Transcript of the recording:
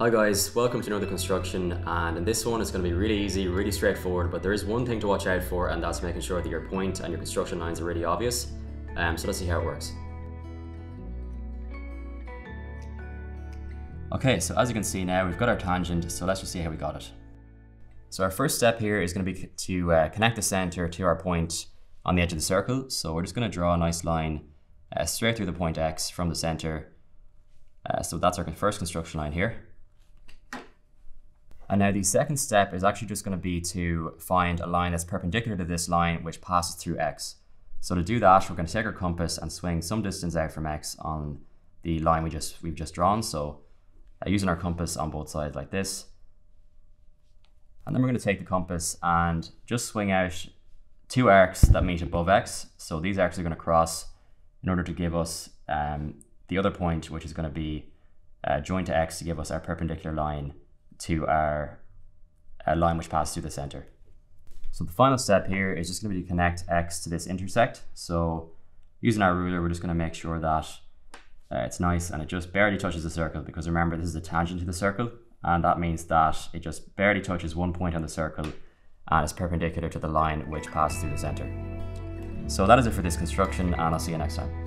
Hi guys, welcome to another construction and in this one it's going to be really easy, really straightforward but there is one thing to watch out for and that's making sure that your point and your construction lines are really obvious. Um, so let's see how it works. Okay, so as you can see now we've got our tangent so let's just see how we got it. So our first step here is going to be to uh, connect the center to our point on the edge of the circle. So we're just going to draw a nice line uh, straight through the point X from the center. Uh, so that's our first construction line here. And now the second step is actually just going to be to find a line that's perpendicular to this line which passes through x. So to do that, we're going to take our compass and swing some distance out from x on the line we just, we've just drawn. So uh, using our compass on both sides like this. And then we're going to take the compass and just swing out two arcs that meet above x. So these arcs are going to cross in order to give us um, the other point, which is going to be uh, joined to x to give us our perpendicular line to our, line which passes through the center. So the final step here is just going to be to connect x to this intersect. So using our ruler, we're just going to make sure that uh, it's nice and it just barely touches the circle because remember this is a tangent to the circle and that means that it just barely touches one point on the circle and is perpendicular to the line which passes through the center. So that is it for this construction and I'll see you next time.